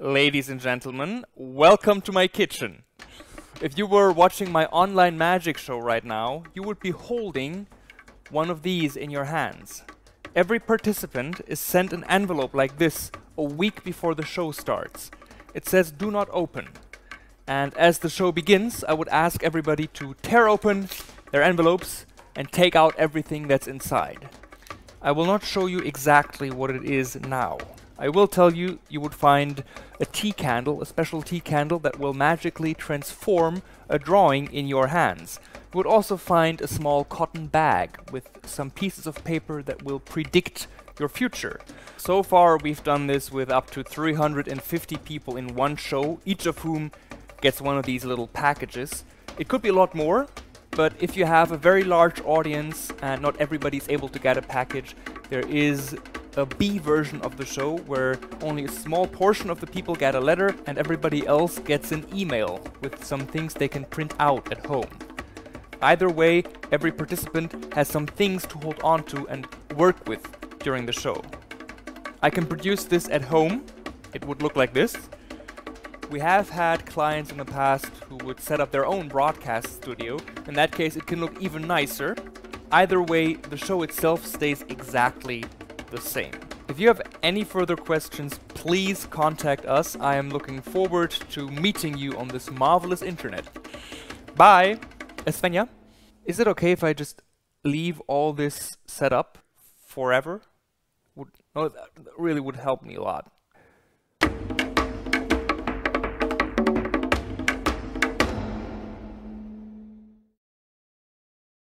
Ladies and gentlemen, welcome to my kitchen. If you were watching my online magic show right now, you would be holding one of these in your hands. Every participant is sent an envelope like this a week before the show starts. It says do not open. And as the show begins, I would ask everybody to tear open their envelopes and take out everything that's inside. I will not show you exactly what it is now. I will tell you, you would find a tea candle, a special tea candle that will magically transform a drawing in your hands. You would also find a small cotton bag with some pieces of paper that will predict your future. So far we've done this with up to 350 people in one show, each of whom gets one of these little packages. It could be a lot more, but if you have a very large audience and not everybody's able to get a package, there is a B version of the show where only a small portion of the people get a letter and everybody else gets an email with some things they can print out at home. Either way, every participant has some things to hold on to and work with during the show. I can produce this at home. It would look like this. We have had clients in the past who would set up their own broadcast studio. In that case, it can look even nicer. Either way, the show itself stays exactly the same. If you have any further questions, please contact us. I am looking forward to meeting you on this marvelous internet. Bye! Svenja, is it okay if I just leave all this set up forever? Would, no, that really would help me a lot.